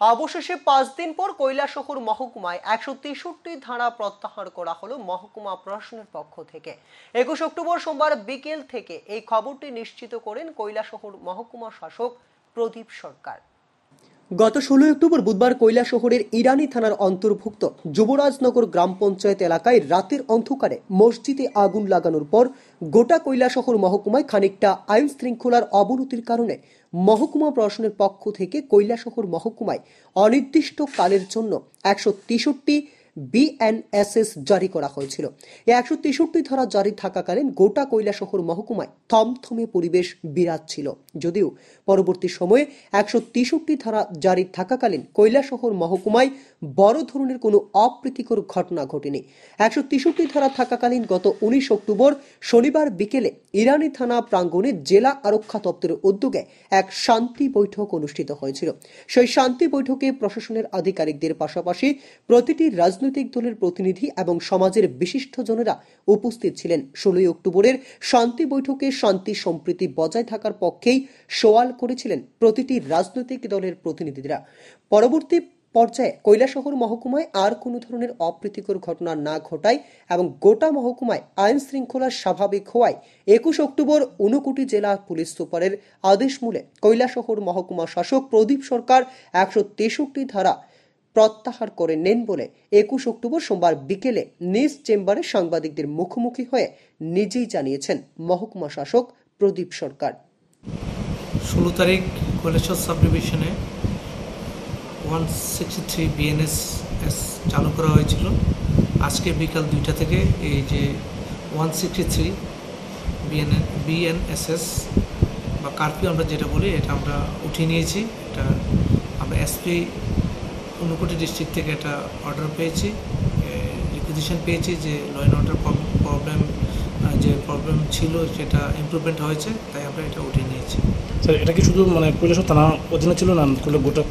অবশেষে পাঁচ দিন পর কৈলাসহর মহকুমায় একশো তেষট্টি ধারা প্রত্যাহার করা হলো মহকুমা প্রশাসনের পক্ষ থেকে। একুশ অক্টোবর সোমবার বিকেল থেকে এই খবরটি নিশ্চিত করেন কৈলাসহর মহকুমা শাসক প্রদীপ সরকার। গত ষোলোই অক্টোবর বুধবার কৈলা শহরের ইরানি থানার অন্তর্ভুক্ত যুবরাজনগর গ্রাম পঞ্চায়েত এলাকায় রাতের অন্ধকারে মসজিদে আগুন লাগানোর পর গোটা কৈলা শহর মহকুমায় খানিকটা আইন শৃঙ্খলার অবনতির কারণে মহকুমা প্রশাসনের পক্ষ থেকে কৈলা শহর মহকুমায় অনির্দিষ্ট কালের জন্য একশো তেষট্টি বিএনএসএস জারি করা হয়েছিল। একশো তেষট্টি ধারা জারি থাকাকালীন গোটা কৈলাসহর মহকুমায় থমথমে পরিবেশ বিরাজ ছিল। যদিও পরবর্তী সময়ে একশো তেষট্টি ধারা জারি থাকাকালীন কৈলাসহর মহকুমায় বড় ধরনের কোনো অপ্রীতিকর ঘটনা ঘটেনি। একশো তেষট্টি ধারা থাকাকালীন গত উনিশ অক্টোবর শনিবার বিকেলে ইরানি থানা প্রাঙ্গণে জেলা আরক্ষা দপ্তরের উদ্যোগে এক শান্তি বৈঠক অনুষ্ঠিত হয়েছিল। সেই শান্তি বৈঠকে প্রশাসনের আধিকারিকদের পাশাপাশি প্রতিটি রাজনৈতিক দলের প্রতিনিধি এবং সমাজের বিশিষ্টজনেরা উপস্থিত ছিলেন। ষোলোই অক্টোবরের শান্তি বৈঠকে শান্তি সম্প্রীতি বজায় থাকার পক্ষেই সওয়াল করেছিলেন প্রতিটি রাজনৈতিক দলের প্রতিনিধিরা। পরবর্তী পর্যায়ে কৈলাসহর মহকুমায় আর কোনো ধরনের অপ্রীতিকর ঘটনা না ঘটায় এবং গোটা মহকুমায় আইন শৃঙ্খলা স্বাভাবিক হওয়ায় একুশ অক্টোবর ঊনকোটি জেলা পুলিশ সুপারের আদেশ মূলে কৈলাসহর মহকুমা শাসক প্রদীপ সরকার একশো তেষট্টি ধারা প্রত্যাহার করে নেন বলে একুশ অক্টোবর সোমবার বিকেলে নিজ চেম্বারে সাংবাদিকদের মুখোমুখি হয়ে নিজেই জানিয়েছেন মহকুমা শাসক প্রদীপ সরকার। ষোলো তারিখ কৈলাসর সাব ডিভিশনে one sixty three BNS S চালু করা হয়েছিল। আজকে বিকাল দুইটা থেকে এই যে one sixty three BN BNSS বা কারফিউ আমরা যেটা বলি, এটা আমরা উঠিয়ে নিয়েছি। এটা আমরা এসপি ঊনকোটি ডিস্ট্রিক্ট থেকে এটা অর্ডার পেয়েছি রিকুইজিশন পেয়েছি যে ল অ্যান্ড অর্ডার প্রবলেম যে প্রবলেম ছিল সেটা ইমপ্রুভমেন্ট হয়েছে, তাই আমরা এটা উঠিয়ে নিয়েছি। স্যার, এটা কি শুধু মানে কৈলাসর থানা অধীনে ছিল না গোটা